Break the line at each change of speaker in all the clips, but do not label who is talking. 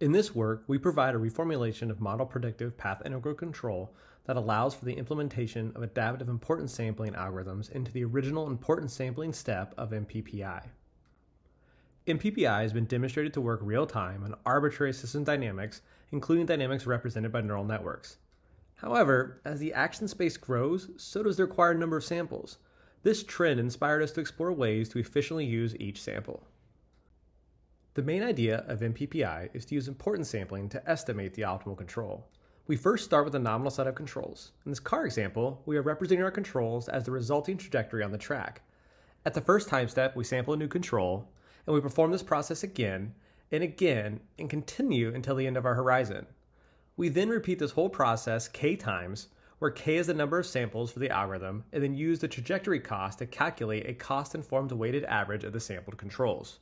In this work, we provide a reformulation of model predictive path integral control that allows for the implementation of adaptive importance sampling algorithms into the original importance sampling step of MPPI. MPPI has been demonstrated to work real time on arbitrary system dynamics, including dynamics represented by neural networks. However, as the action space grows, so does the required number of samples. This trend inspired us to explore ways to efficiently use each sample. The main idea of MPPI is to use importance sampling to estimate the optimal control. We first start with a nominal set of controls. In this car example, we are representing our controls as the resulting trajectory on the track. At the first time step, we sample a new control, and we perform this process again and again and continue until the end of our horizon. We then repeat this whole process k times, where k is the number of samples for the algorithm, and then use the trajectory cost to calculate a cost informed weighted average of the sampled controls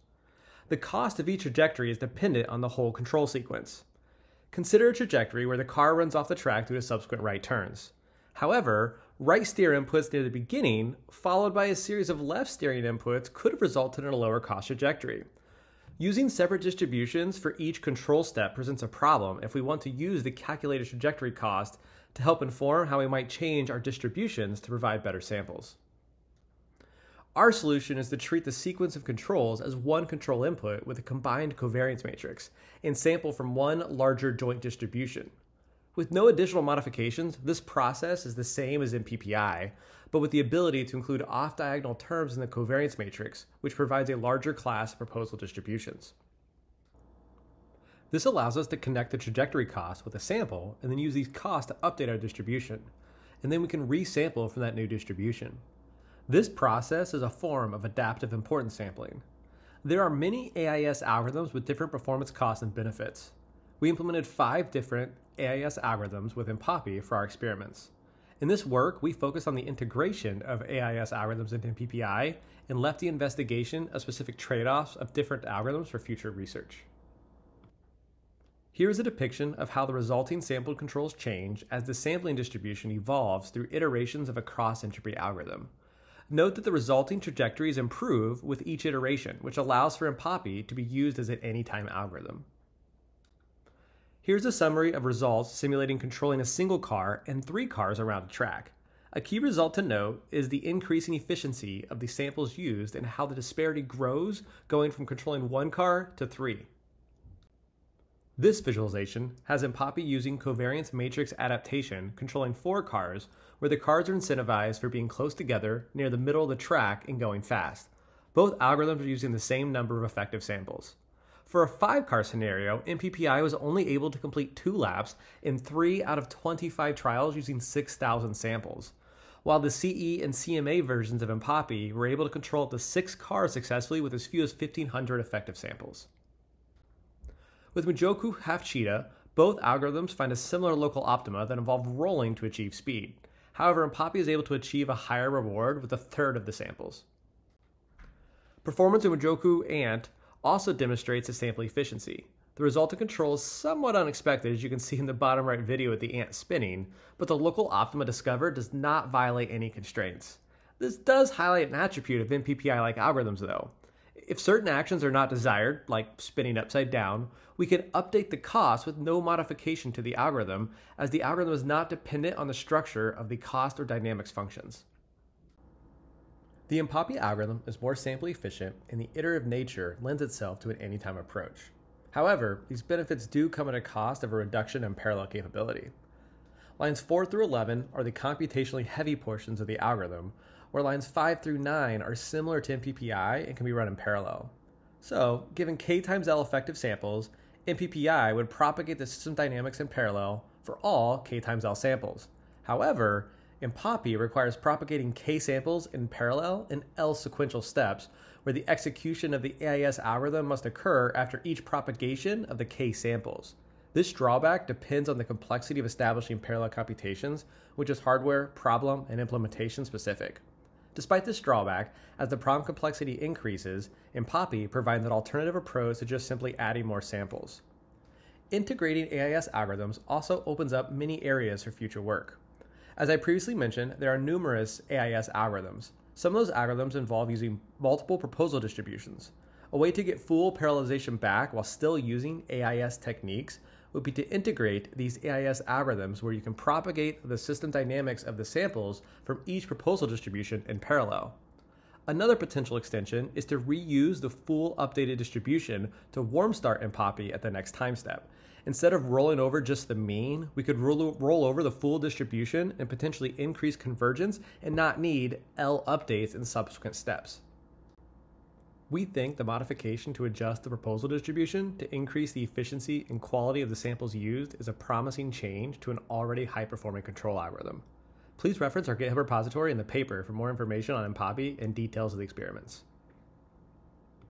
the cost of each trajectory is dependent on the whole control sequence. Consider a trajectory where the car runs off the track due to subsequent right turns. However, right steer inputs near the beginning, followed by a series of left steering inputs, could have resulted in a lower cost trajectory. Using separate distributions for each control step presents a problem if we want to use the calculated trajectory cost to help inform how we might change our distributions to provide better samples. Our solution is to treat the sequence of controls as one control input with a combined covariance matrix and sample from one larger joint distribution. With no additional modifications, this process is the same as in MPPI, but with the ability to include off diagonal terms in the covariance matrix, which provides a larger class of proposal distributions. This allows us to connect the trajectory cost with a sample and then use these costs to update our distribution. And then we can resample from that new distribution. This process is a form of adaptive importance sampling. There are many AIS algorithms with different performance costs and benefits. We implemented five different AIS algorithms within MPOPI for our experiments. In this work, we focused on the integration of AIS algorithms into MPPI and left the investigation of specific trade offs of different algorithms for future research. Here is a depiction of how the resulting sampled controls change as the sampling distribution evolves through iterations of a cross entropy algorithm. Note that the resulting trajectories improve with each iteration, which allows for MPOPI to be used as an anytime algorithm. Here's a summary of results simulating controlling a single car and three cars around a track. A key result to note is the increasing efficiency of the samples used and how the disparity grows going from controlling one car to three. This visualization has MPOPI using covariance matrix adaptation controlling four cars where the cars are incentivized for being close together near the middle of the track and going fast. Both algorithms are using the same number of effective samples. For a five car scenario, MPPI was only able to complete two laps in three out of 25 trials using 6,000 samples. While the CE and CMA versions of MPOPI were able to control up to six cars successfully with as few as 1,500 effective samples. With MuJoCo Half Cheetah, both algorithms find a similar local optima that involve rolling to achieve speed. However, MPOPI is able to achieve a higher reward with a third of the samples. Performance in MuJoCo Ant also demonstrates the sample efficiency. The result resulting control is somewhat unexpected as you can see in the bottom right video with the ant spinning, but the local optima discovered does not violate any constraints. This does highlight an attribute of MPPI-like algorithms though. If certain actions are not desired, like spinning upside down, we can update the cost with no modification to the algorithm, as the algorithm is not dependent on the structure of the cost or dynamics functions. The MPOPI algorithm is more sample efficient, and the iterative nature lends itself to an anytime approach. However, these benefits do come at a cost of a reduction in parallel capability. Lines 4 through 11 are the computationally heavy portions of the algorithm, where lines 5 through 9 are similar to MPPI and can be run in parallel. So, given k times L effective samples, MPPI would propagate the system dynamics in parallel for all k times L samples. However, MPOPI requires propagating k samples in parallel in L sequential steps, where the execution of the AIS algorithm must occur after each propagation of the k samples. This drawback depends on the complexity of establishing parallel computations, which is hardware, problem, and implementation specific. Despite this drawback, as the problem complexity increases, MPOPI provides an alternative approach to just simply adding more samples. Integrating AIS algorithms also opens up many areas for future work. As I previously mentioned, there are numerous AIS algorithms. Some of those algorithms involve using multiple proposal distributions. A way to get full parallelization back while still using AIS techniques would be to integrate these AIS algorithms where you can propagate the system dynamics of the samples from each proposal distribution in parallel. Another potential extension is to reuse the full updated distribution to warm start MPOPI at the next time step. Instead of rolling over just the mean, we could roll, roll over the full distribution and potentially increase convergence and not need L updates in subsequent steps. We think the modification to adjust the proposal distribution to increase the efficiency and quality of the samples used is a promising change to an already high performing control algorithm. Please reference our GitHub repository and the paper for more information on MPOPI and details of the experiments.